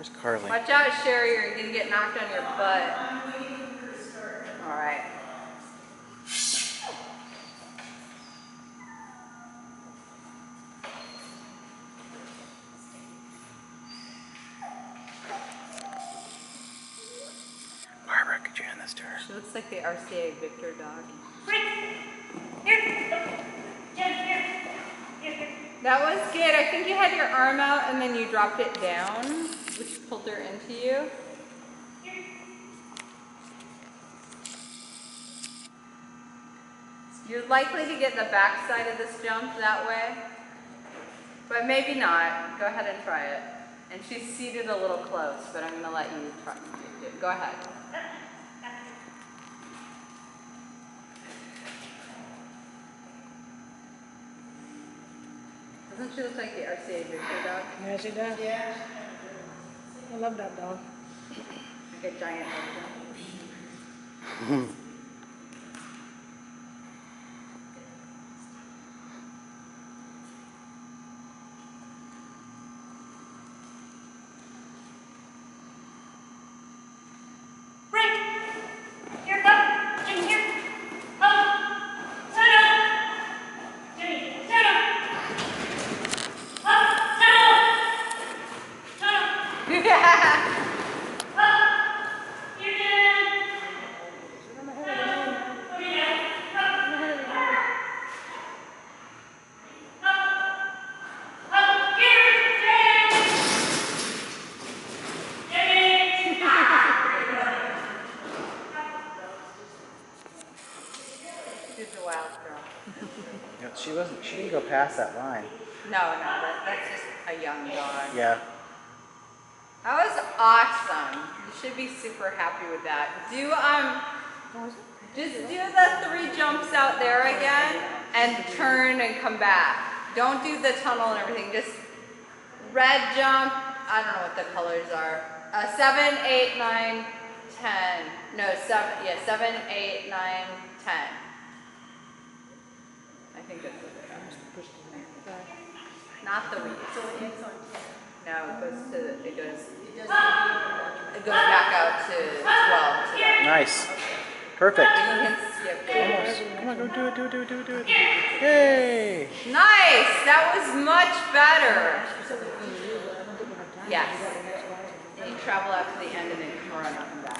Where's Carly? Watch out, Sherry, or you're gonna get knocked on your butt. All right. Barbara, could you hand this to her? She looks like the RCA Victor dog. That was good. I think you had your arm out and then you dropped it down, which pulled her into you. You're likely to get the back side of this jump that way, but maybe not. Go ahead and try it. And she's seated a little close, but I'm gonna let you try. Go ahead. Doesn't she look like the RCA Victor dog? Yeah, she does. Yeah. I love that dog. Like a giant dog. Here, go. Jenny, here. Up. Stand up. Jenny, stand up. Up. Stand up. Stand up. Up. Here again. Put it down. Up. Up. Up. Here. Jenny. Jenny. She's a wild girl. Yeah, she wasn't. She didn't go past that line. No, no, that, that's just a young dog. Yeah. You should be super happy with that. Do um, just do the three jumps out there again and turn and come back. Don't do the tunnel and everything. Just red jump. I don't know what the colors are. Uh, seven, eight, nine, ten. No, seven. Yeah, seven, eight, nine, ten. I think that's what they are. Not the weeds. No, it goes to the, it goes it goes back out to twelve. So that Nice. Perfect. you can skip it. Almost. Come on, go do it, do it, do it, do it, do it. Yay! Nice. That was much better. Yes. And you travel out to the end and then come around.